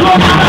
说啥呢